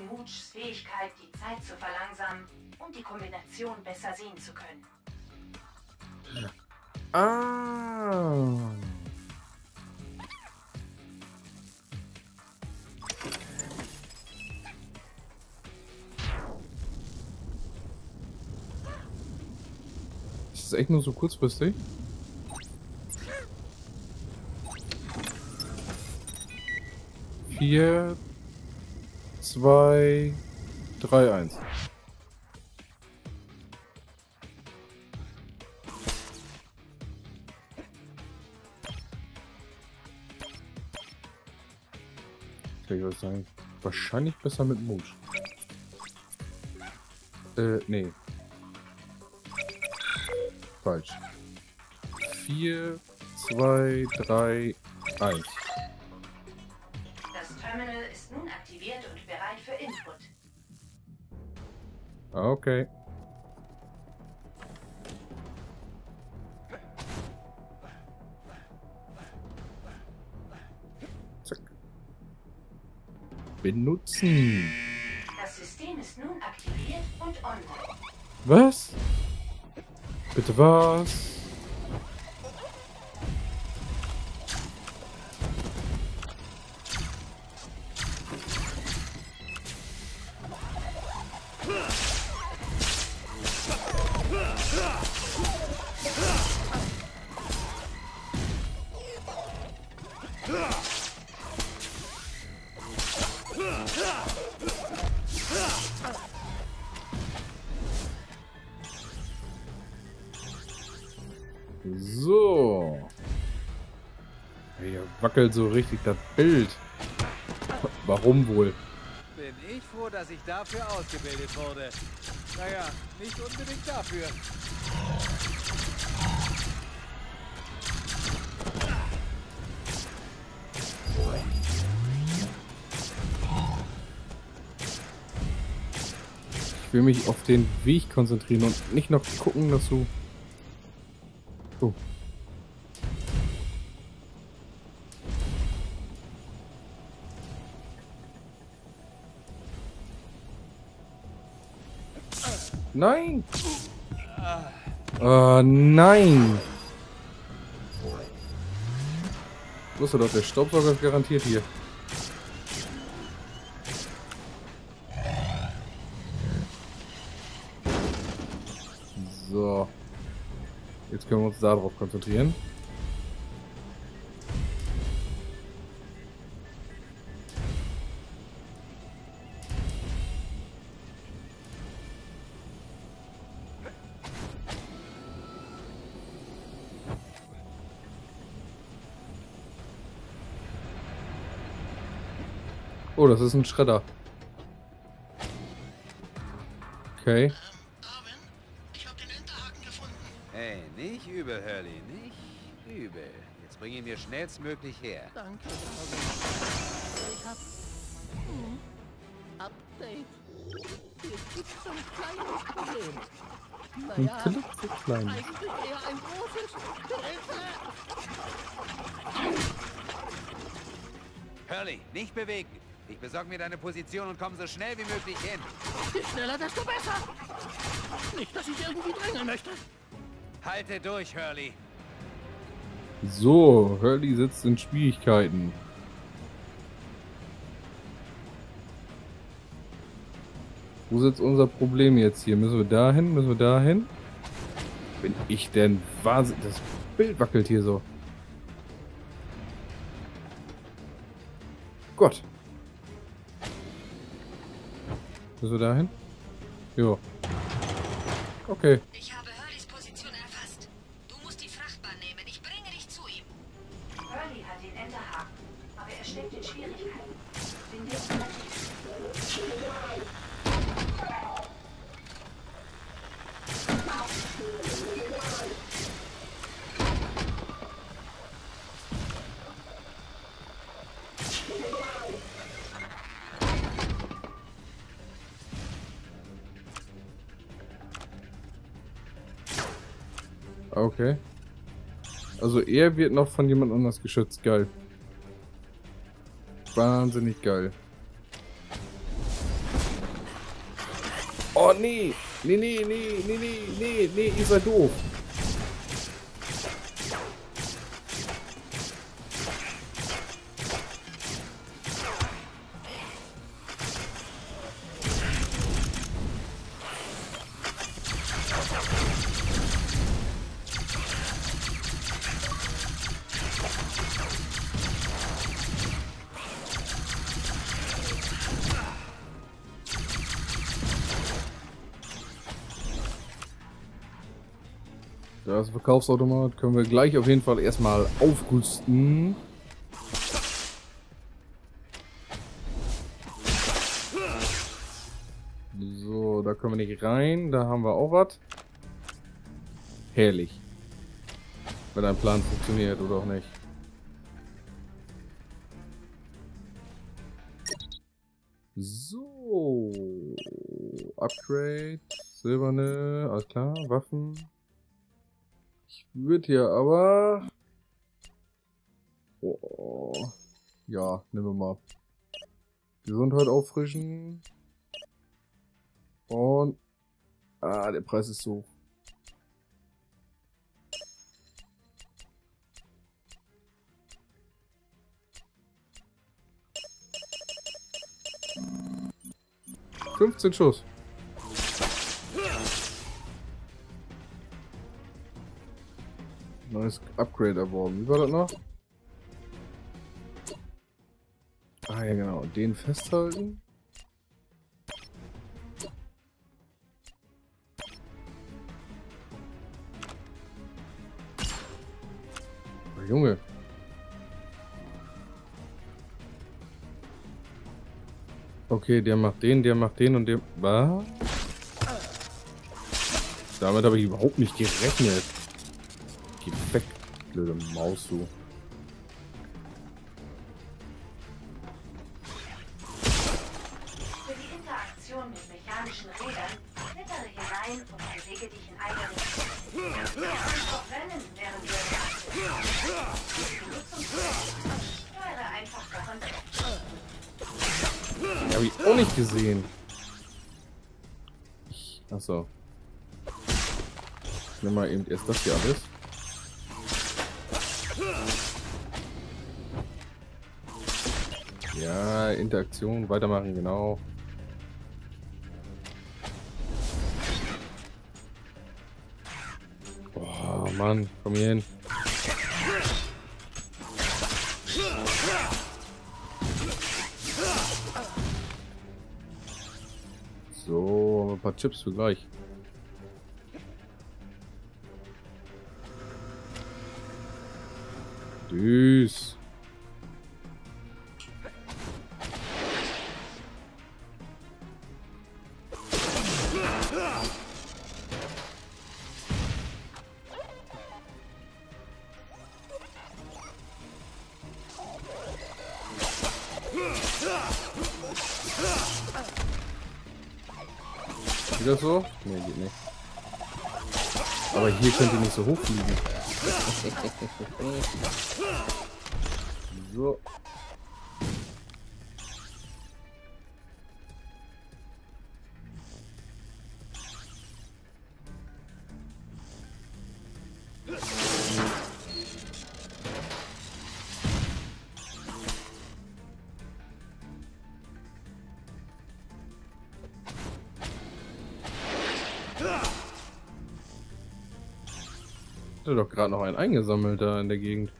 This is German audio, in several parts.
Moochs Fähigkeit, die Zeit zu verlangsamen und die Kombination besser sehen zu können. Ah. Ist das echt nur so kurzfristig? Vier, zwei, drei, eins. Okay, ich würde sagen, wahrscheinlich besser mit Mut. Äh, nee. Falsch. 4, 2, 3, 1. Okay. Zack. Benutzen. Das System ist nun aktiviert und online. Was? Bitte was? So. Hier wackelt so richtig das Bild. Warum wohl? Bin ich froh, dass ich dafür ausgebildet wurde. Naja, nicht unbedingt dafür. Ich will mich auf den Weg konzentrieren und nicht noch gucken, dass du... Oh. Nein! Oh, nein! Wusste doch, der Staubsauger ist garantiert hier. Darauf konzentrieren. Oh, das ist ein Schredder. Okay. Übel, Hurley, nicht übel. Jetzt bring ihn mir schnellstmöglich her. Danke. Ich hab... Hm, Update. Hier gibt's so ein kleines Problem. Naja, eigentlich eher ein großes. Hilfe! Hurley, nicht bewegen. Ich besorge mir deine Position und komme so schnell wie möglich hin. Je schneller, desto besser. Nicht, dass ich irgendwie drängeln möchte. Halte durch, Hurley. So, Hurley sitzt in Schwierigkeiten. Wo sitzt unser Problem jetzt hier? Müssen wir dahin? Müssen wir dahin? Bin ich denn wahnsinnig... Das Bild wackelt hier so. Gott. Müssen wir dahin? Jo. Okay. Ich Aber er steckt in Schwierigkeiten. Okay. Also er wird noch von jemand anders geschützt. Geil. Wahnsinnig geil. Oh nee. Nee, nee, nee, nee, nee, nee, nee, ihr seid doof. Das Verkaufsautomat können wir gleich auf jeden Fall erstmal aufrüsten. So, da können wir nicht rein. Da haben wir auch was. Herrlich. Wenn ein Plan funktioniert oder auch nicht. So. Upgrade. Silberne. Alles klar. Waffen. Würde hier aber... Oh. Ja, nehmen wir mal. Gesundheit auffrischen. Und... Ah, der Preis ist so. Fünfzehn Schuss. Neues Upgrade erworben. Wie war das noch? Ah ja genau, den festhalten. Oh, Junge. Okay, der macht den, der macht den und der... Was? Damit habe ich überhaupt nicht gerechnet. Geh weg, blöde Maus, du. Für die Interaktion mit mechanischen Rädern klettere hier rein und bewege dich in eine Richtung. Auch rennen, während du. Steuere einfach davon weg. Habe ich auch nicht gesehen. Achso. Ich nehme mal eben erst das hier alles. Ja, Interaktion, weitermachen, genau. Boah, Mann, komm hier hin. So, ein paar Chips für gleich. Tschüss. Geht das so? Nee, geht nicht. Aber hier könnt ihr nicht so hoch fliegen. so. Hatte doch gerade noch einen eingesammelt da in der Gegend.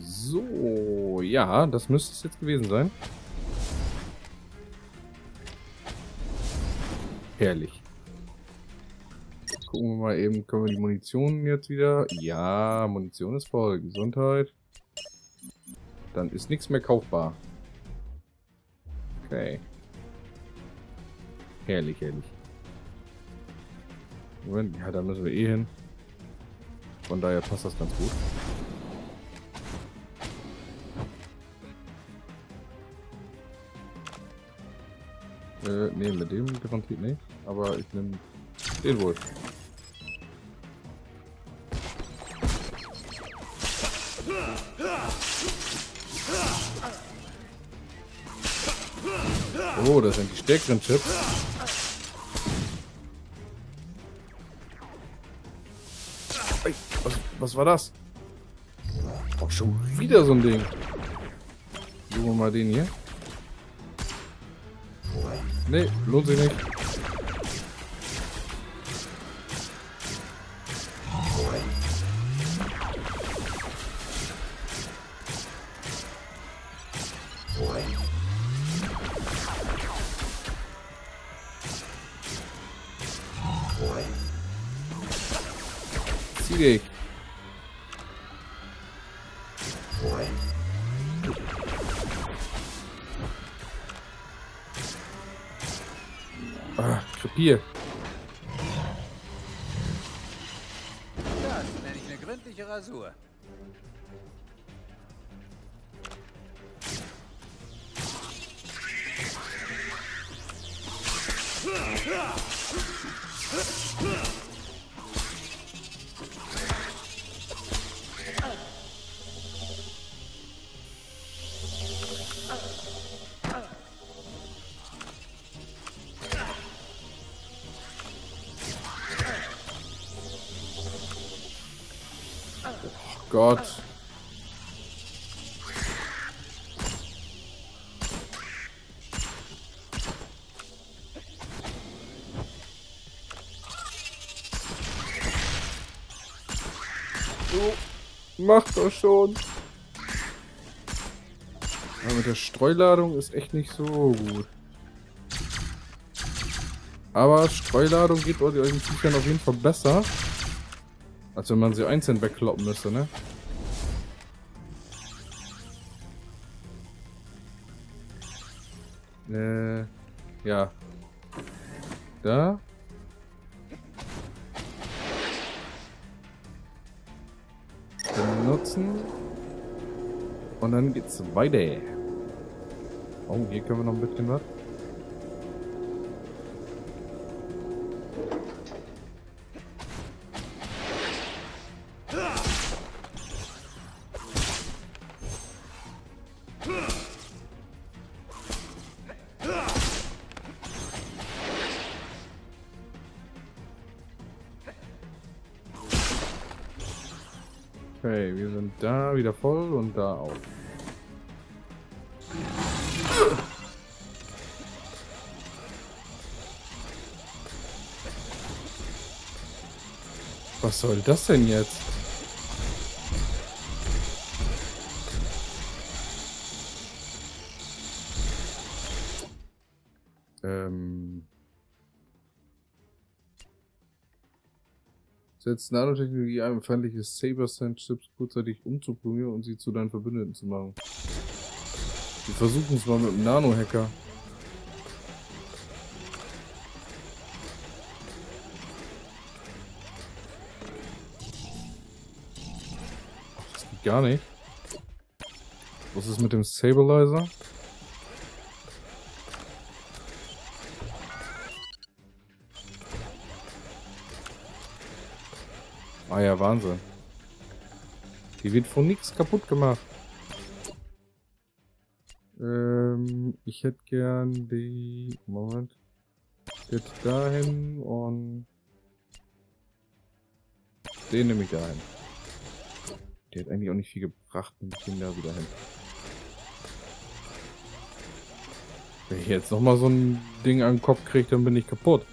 So, ja, das müsste es jetzt gewesen sein. Herrlich. Gucken wir mal eben, können wir die Munition jetzt wieder... Ja, Munition ist voll. Gesundheit. Dann ist nichts mehr kaufbar. Okay. Herrlich, herrlich. Moment, ja, da müssen wir eh hin. Von daher passt das ganz gut. Äh, nee, mit dem garantiert nicht. Aber ich nehme den wohl. Oh, das sind die stärkeren Chips. Was, was war das? Oh, schon wieder so ein Ding. Suchen wir mal den hier. Nee, lohnt sich nicht. Ich. Ah, Krepier. Das nenne ich eine gründliche Rasur. Gott. So, mach doch schon. Aber mit der Streuladung ist echt nicht so gut. Aber Streuladung geht bei den Viechern auf jeden Fall besser. Als wenn man sie einzeln wegkloppen müsste, ne? Äh, ja. Da. Benutzen. Und dann geht's weiter. Oh, hier können wir noch ein bisschen was. Okay, wir sind da wieder voll und da auch. Was soll das denn jetzt? Setzt Nanotechnologie ein, feindliche Saber-Sand-Chips kurzzeitig umzuprogrammieren und sie zu deinen Verbündeten zu machen. Wir versuchen es mal mit dem Nano-Hacker. Das geht gar nicht. Was ist mit dem Stabilizer? Ah ja, Wahnsinn. Die wird von nichts kaputt gemacht. Ähm, ich hätte gern die... Moment. Jetzt dahin und... Den nehme ich dahin. Der hat eigentlich auch nicht viel gebracht und ich da wieder hin. Wenn ich jetzt nochmal so ein Ding an den Kopf kriege, dann bin ich kaputt.